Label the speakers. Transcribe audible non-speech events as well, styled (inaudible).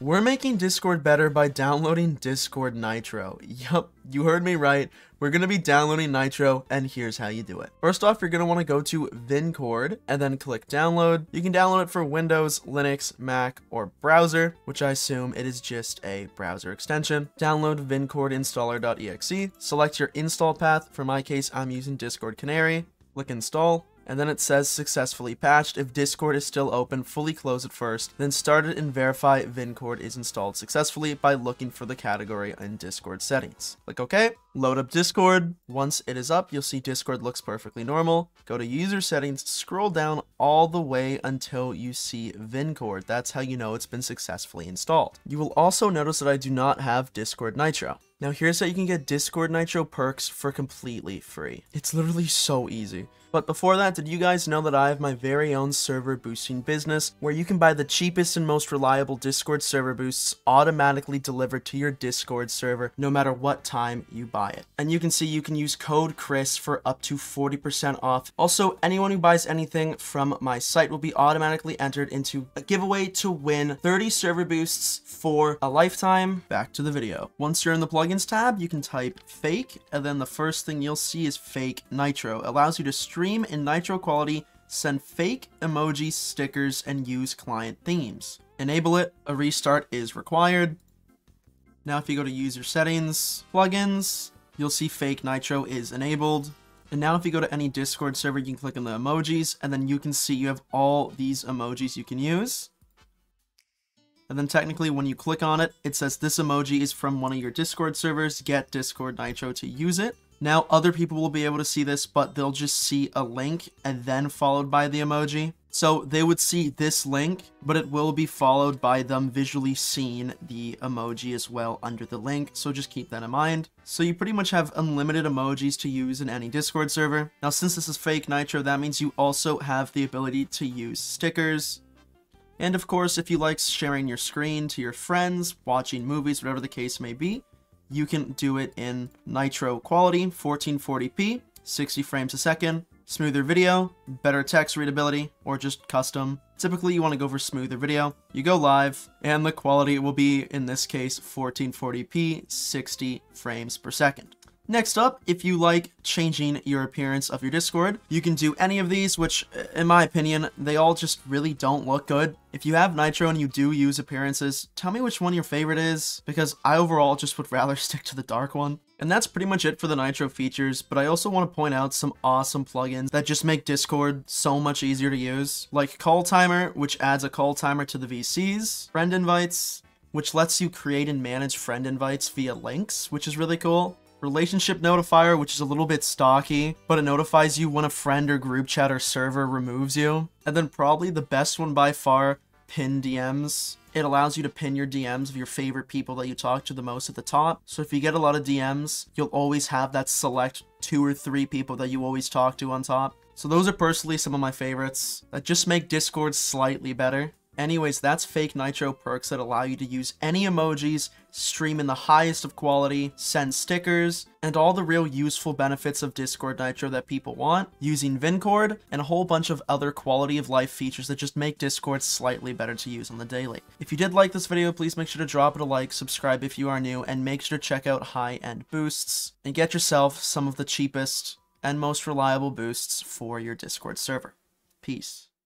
Speaker 1: We're making Discord better by downloading Discord Nitro. Yup, you heard me right. We're going to be downloading Nitro, and here's how you do it. First off, you're going to want to go to Vencord, and then click download. You can download it for Windows, Linux, Mac, or browser, which I assume it is just a browser extension. Download vencordinstaller.exe, select your install path. For my case, I'm using Discord Canary. Click install and then it says successfully patched. If Discord is still open, fully close it first, then start it and verify Vencord is installed successfully by looking for the category in Discord settings. Click OK, load up Discord. Once it is up, you'll see Discord looks perfectly normal. Go to user settings, scroll down all the way until you see Vencord. That's how you know it's been successfully installed. You will also notice that I do not have Discord Nitro. Now here's how you can get Discord Nitro perks for completely free. It's literally so easy. But before that, did you guys know that I have my very own server boosting business where you can buy the cheapest and most reliable Discord server boosts automatically delivered to your Discord server no matter what time you buy it. And you can see you can use code Chris for up to 40% off. Also, anyone who buys anything from my site will be automatically entered into a giveaway to win 30 server boosts for a lifetime. Back to the video. Once you're in the plugins tab, you can type fake and then the first thing you'll see is fake nitro. Allows you to stream in Nitro quality, send fake emoji stickers, and use client themes. Enable it, a restart is required. Now if you go to user settings, plugins, you'll see fake Nitro is enabled. And now if you go to any Discord server, you can click on the emojis, and then you can see you have all these emojis you can use. And then technically when you click on it, it says this emoji is from one of your Discord servers, get Discord Nitro to use it. Now other people will be able to see this, but they'll just see a link and then followed by the emoji. So they would see this link, but it will be followed by them visually seeing the emoji as well under the link, so just keep that in mind. So you pretty much have unlimited emojis to use in any Discord server. Now since this is fake Nitro, that means you also have the ability to use stickers, and of course, if you like sharing your screen to your friends, watching movies, whatever the case may be, you can do it in Nitro quality, 1440p, 60 frames a second, smoother video, better text readability, or just custom. Typically, you want to go for smoother video. You go live, and the quality will be, in this case, 1440p, 60 frames per second. Next up, if you like changing your appearance of your Discord, you can do any of these, which, in my opinion, they all just really don't look good. If you have Nitro and you do use appearances, tell me which one your favorite is, because I overall just would (laughs) rather stick to the dark one. And that's pretty much it for the Nitro features, but I also want to point out some awesome plugins that just make Discord so much easier to use, like Call Timer, which adds a call timer to the VCs, Friend Invites, which lets you create and manage friend invites via links, which is really cool. Relationship Notifier, which is a little bit stocky, but it notifies you when a friend or group chat or server removes you. And then probably the best one by far, Pin DMs. It allows you to pin your DMs of your favorite people that you talk to the most at the top. So if you get a lot of DMs, you'll always have that select two or three people that you always talk to on top. So those are personally some of my favorites that just make Discord slightly better. Anyways, that's fake Nitro perks that allow you to use any emojis, stream in the highest of quality, send stickers, and all the real useful benefits of Discord Nitro that people want, using Vencord, and a whole bunch of other quality of life features that just make Discord slightly better to use on the daily. If you did like this video, please make sure to drop it a like, subscribe if you are new, and make sure to check out high-end boosts, and get yourself some of the cheapest and most reliable boosts for your Discord server. Peace.